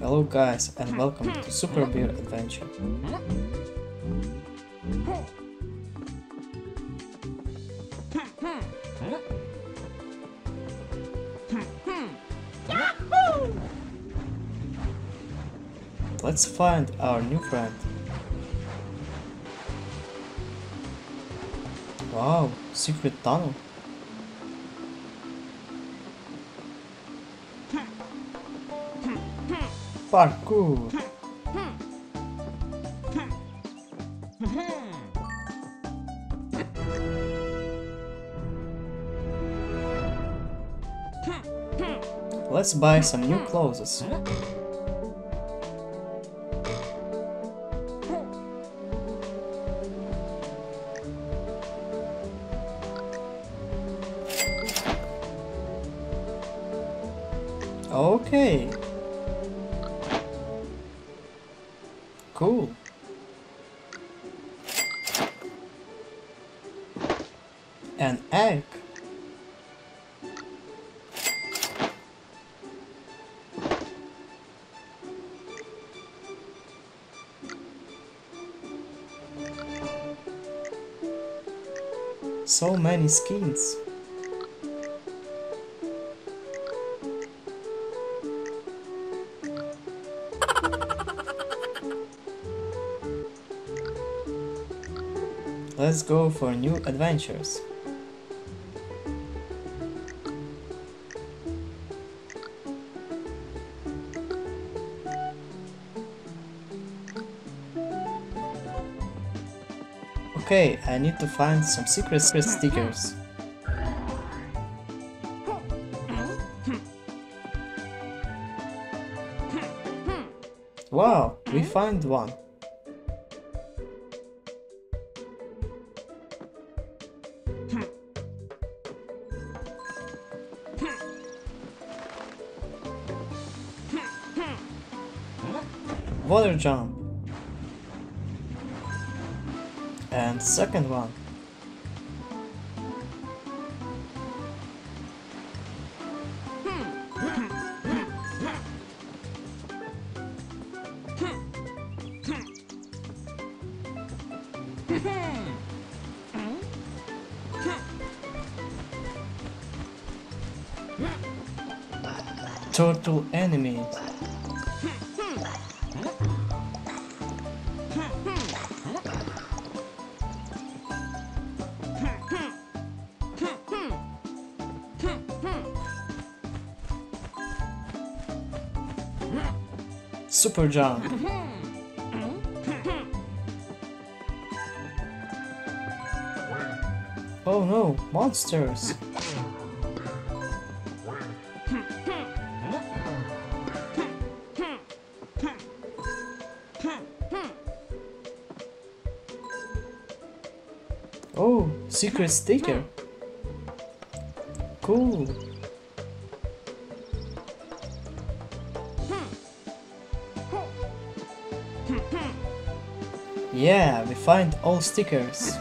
Hello guys and welcome to Super Bear Adventure. Let's find our new friend. Wow, secret tunnel. Parkour. Let's buy some new clothes. Okay. Cool. An egg. So many skins. Let's go for new adventures. Okay, I need to find some secret stickers. Wow, we find one. Water jump. And second one. Turtle enemies. Super jump. Mm-hmm. Mm-hmm. Oh no, monsters! Mm-hmm. Oh, secret sticker. Cool. Yeah, we find all stickers.